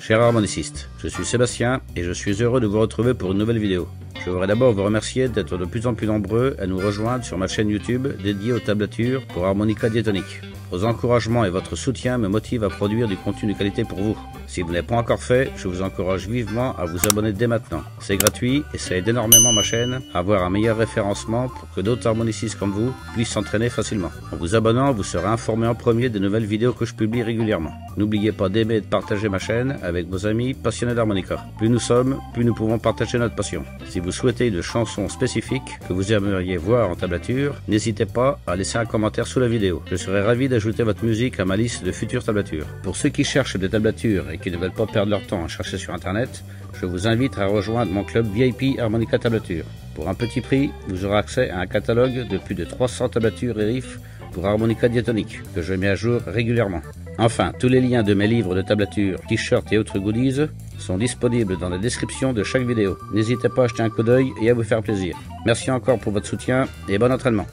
Cher harmoniciste, je suis Sébastien et je suis heureux de vous retrouver pour une nouvelle vidéo. Je voudrais d'abord vous remercier d'être de plus en plus nombreux à nous rejoindre sur ma chaîne YouTube dédiée aux tablatures pour harmonica diatonique. Vos encouragements et votre soutien me motivent à produire du contenu de qualité pour vous. Si vous ne l'avez pas encore fait, je vous encourage vivement à vous abonner dès maintenant. C'est gratuit et ça aide énormément ma chaîne à avoir un meilleur référencement pour que d'autres harmonicistes comme vous puissent s'entraîner facilement. En vous abonnant, vous serez informé en premier des nouvelles vidéos que je publie régulièrement. N'oubliez pas d'aimer et de partager ma chaîne avec vos amis passionnés d'harmonica. Plus nous sommes, plus nous pouvons partager notre passion. Si vous souhaitez une chanson spécifique que vous aimeriez voir en tablature, n'hésitez pas à laisser un commentaire sous la vidéo. Je serai ravi d'ajouter votre musique à ma liste de futures tablatures. Pour ceux qui cherchent des tablatures et qui ne veulent pas perdre leur temps à chercher sur internet, je vous invite à rejoindre mon club VIP Harmonica Tablature. Pour un petit prix, vous aurez accès à un catalogue de plus de 300 tablatures et riffs pour harmonica diatonique que je mets à jour régulièrement. Enfin, tous les liens de mes livres de tablature, t-shirts et autres goodies sont disponibles dans la description de chaque vidéo. N'hésitez pas à jeter un coup d'œil et à vous faire plaisir. Merci encore pour votre soutien et bon entraînement.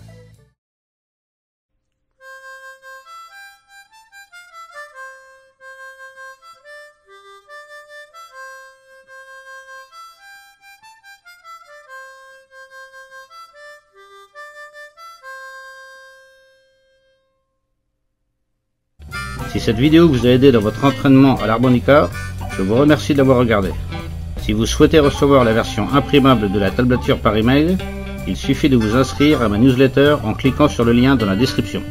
Si cette vidéo vous a aidé dans votre entraînement à l'harmonica, je vous remercie d'avoir regardé. Si vous souhaitez recevoir la version imprimable de la tablature par email, il suffit de vous inscrire à ma newsletter en cliquant sur le lien dans la description.